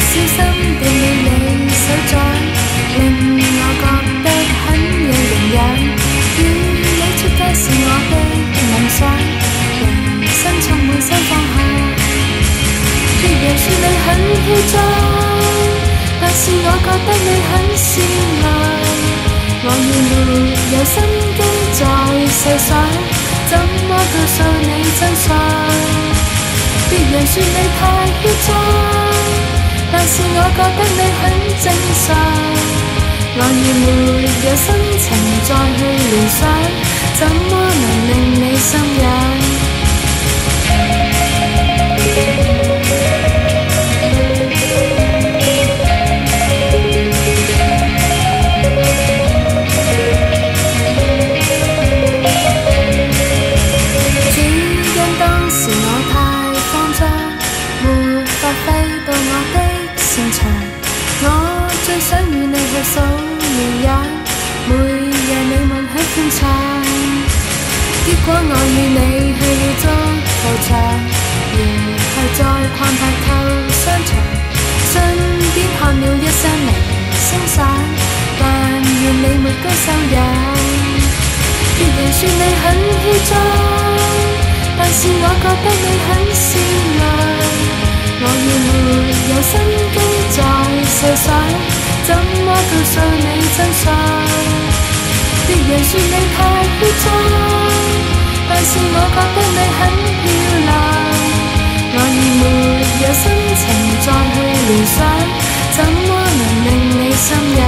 小心掂了你手掌，令我觉得很有营养。与你出街是我的梦想，人生充满新方向。别人说你很嚣张，但是我觉得你很善良。我已没有心机再细想，怎么告诉你真相？别人说你太嚣张，但是我觉得你很正常我已没有心情再去联想怎么能令你心痒只因当时我太慌张没法挥到我的场我最想与你携手绵游每夜每晚很欢畅如果我与你去了足球场然后再逛拍透商场身边看了一双明星散但愿你没高手也别人说你很嚣张但是我觉得你很善良我已没有心这想怎么告诉你真相？别人说你太豁出但是我觉得你很漂亮。我已没有心情再去联想怎么能令你心痒